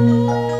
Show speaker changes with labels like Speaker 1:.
Speaker 1: Música